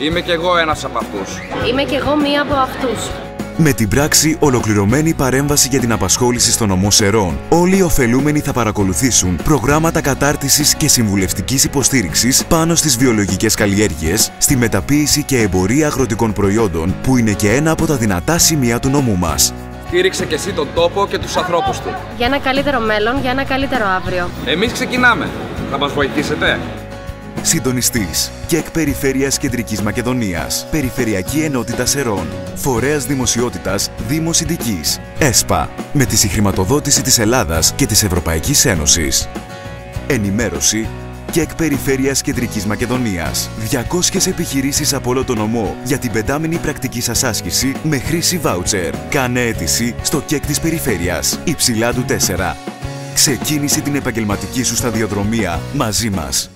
Είμαι κι εγώ ένας από αυτούς. Είμαι κι εγώ μία από αυτούς. Με την πράξη Ολοκληρωμένη παρέμβαση για την απασχόληση στο νομό Σερών, όλοι οι ωφελούμενοι θα παρακολουθήσουν προγράμματα κατάρτισης και συμβουλευτικής υποστήριξης πάνω στις βιολογικές καλλιέργειες, στη μεταποίηση και εμπορία αγροτικών προϊόντων, που είναι και ένα από τα δυνατά σημεία του νομού μας. Στήριξε και εσύ τον τόπο και τους ανθρώπους του. Για ένα καλύτερο μέλλον, για ένα καλύτερο αύριο. Εμείς ξεκινάμε. Θα μας βοηθήσετε; Συντονιστής ΚΕΚ Περιφέρειας Κεντρικής Μακεδονίας. Περιφερειακή Ενότητα Σερών. Φορέας Δημοσιότητας Δήμος Συντικής ΕΣΠΑ. Με τη συγχρηματοδότηση της Ελλάδας και της Ευρωπαϊκής Ένωσης. Ενημέρωση ΚΕΚ Περιφέρειας Κεντρικής Μακεδονίας. 200 επιχειρήσεις από όλο τον νομό για την πεντάμινη πρακτική σας άσκηση με χρήση βάουτσερ. Κάνε αίτηση στο ΚΕΚ της Περιφέρειας. Υψηλά του 4 Ξεκίνησε την επαγγελματική σου σταδιοδρομία μαζί μας.